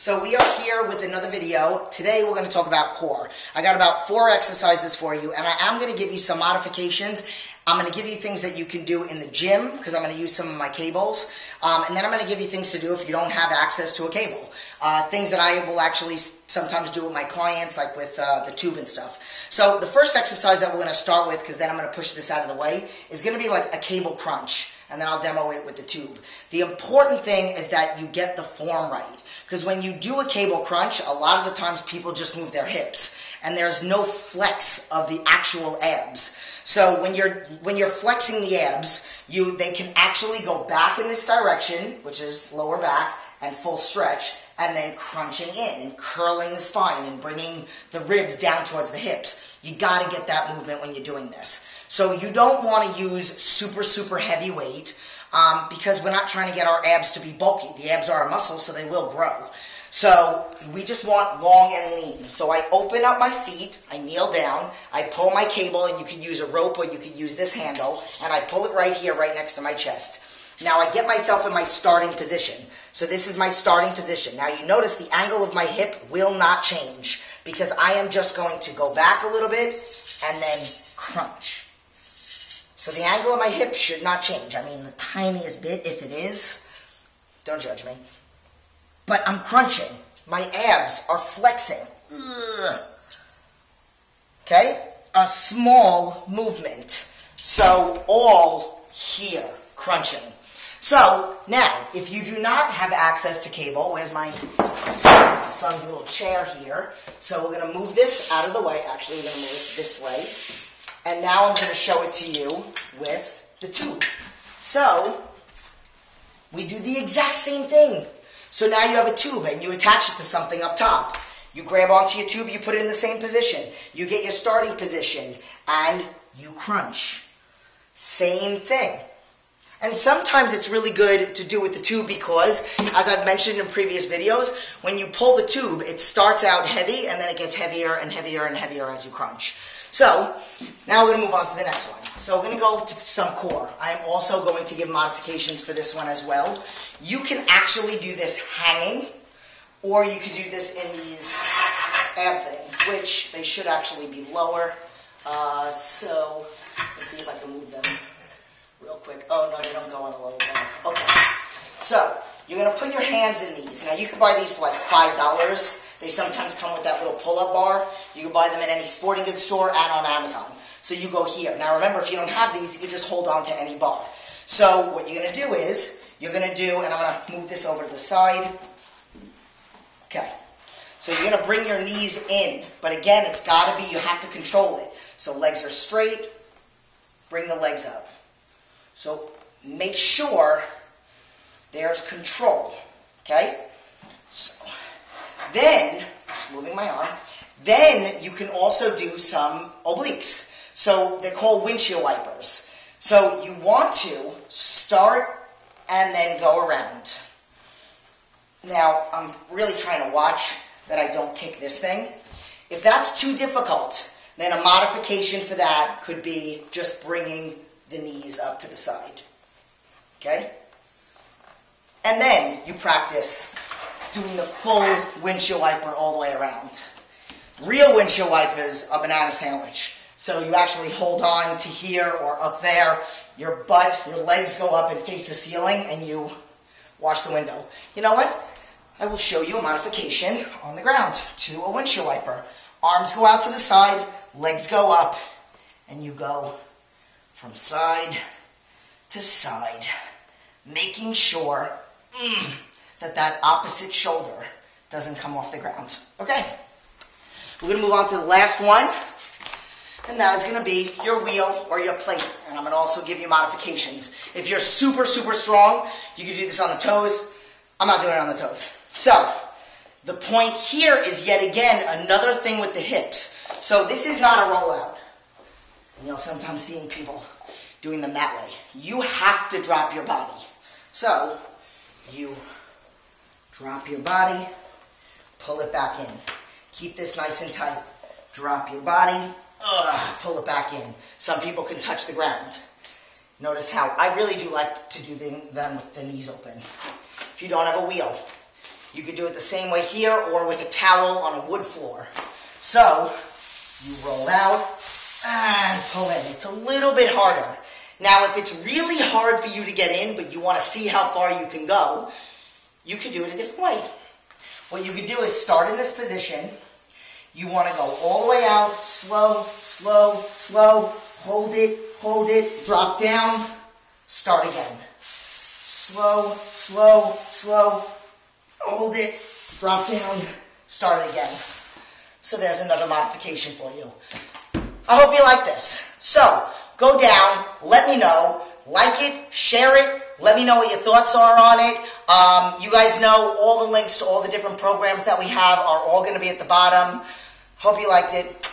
So we are here with another video. Today we're going to talk about core. I got about four exercises for you and I am going to give you some modifications. I'm going to give you things that you can do in the gym because I'm going to use some of my cables. Um, and then I'm going to give you things to do if you don't have access to a cable. Uh, things that I will actually sometimes do with my clients like with uh, the tube and stuff. So the first exercise that we're going to start with because then I'm going to push this out of the way is going to be like a cable crunch and then I'll demo it with the tube. The important thing is that you get the form right. Because when you do a cable crunch, a lot of the times people just move their hips and there's no flex of the actual abs. So when you're when you're flexing the abs, you they can actually go back in this direction, which is lower back and full stretch, and then crunching in and curling the spine and bringing the ribs down towards the hips. You got to get that movement when you're doing this. So you don't want to use super, super heavy weight um, because we're not trying to get our abs to be bulky. The abs are a muscle, so they will grow. So we just want long and lean. So I open up my feet, I kneel down, I pull my cable, and you can use a rope or you can use this handle, and I pull it right here, right next to my chest. Now I get myself in my starting position. So this is my starting position. Now you notice the angle of my hip will not change because I am just going to go back a little bit and then crunch. So the angle of my hip should not change. I mean, the tiniest bit, if it is, don't judge me. But I'm crunching. My abs are flexing. Ugh. Okay? A small movement. So all here, crunching. So now, if you do not have access to cable, where's my son's little chair here? So we're going to move this out of the way. Actually, we're going to move it this way. And now I'm going to show it to you with the tube. So, we do the exact same thing. So now you have a tube and you attach it to something up top. You grab onto your tube, you put it in the same position. You get your starting position and you crunch. Same thing. And sometimes it's really good to do with the tube because, as I've mentioned in previous videos, when you pull the tube, it starts out heavy and then it gets heavier and heavier and heavier as you crunch. So, now we're going to move on to the next one. So we're going to go to some core. I'm also going to give modifications for this one as well. You can actually do this hanging, or you can do this in these ab things, which they should actually be lower. Uh, so, let's see if I can move them real quick. Oh, no, they don't go on the lower one. Okay. So, you're going to put your hands in these. Now, you can buy these for like $5. They sometimes come with that little pull-up bar. You can buy them in any sporting goods store and on Amazon. So you go here. Now, remember, if you don't have these, you can just hold on to any bar. So what you're going to do is, you're going to do, and I'm going to move this over to the side. Okay. So you're going to bring your knees in. But again, it's got to be, you have to control it. So legs are straight. Bring the legs up. So make sure there's control. Okay? Then, just moving my arm, then you can also do some obliques. So they're called windshield wipers. So you want to start and then go around. Now, I'm really trying to watch that I don't kick this thing. If that's too difficult, then a modification for that could be just bringing the knees up to the side. Okay? And then you practice doing the full windshield wiper all the way around. Real windshield wipers, a banana sandwich. So you actually hold on to here or up there. Your butt, your legs go up and face the ceiling and you wash the window. You know what? I will show you a modification on the ground to a windshield wiper. Arms go out to the side, legs go up, and you go from side to side, making sure mm, that that opposite shoulder doesn't come off the ground. Okay, we're going to move on to the last one, and that is going to be your wheel or your plate. And I'm going to also give you modifications. If you're super, super strong, you can do this on the toes. I'm not doing it on the toes. So, the point here is yet again another thing with the hips. So this is not a rollout. And you'll sometimes see people doing them that way. You have to drop your body. So, you drop your body, pull it back in. Keep this nice and tight. Drop your body, ugh, pull it back in. Some people can touch the ground. Notice how I really do like to do them with the knees open. If you don't have a wheel, You could do it the same way here or with a towel on a wood floor. So, you roll out and pull in. It's a little bit harder. Now, if it's really hard for you to get in, but you want to see how far you can go, you could do it a different way. What you could do is start in this position. You want to go all the way out, slow, slow, slow, hold it, hold it, drop down, start again. Slow, slow, slow, hold it, drop down, start it again. So there's another modification for you. I hope you like this. So go down, let me know, like it, share it, let me know what your thoughts are on it. Um, you guys know all the links to all the different programs that we have are all going to be at the bottom. Hope you liked it.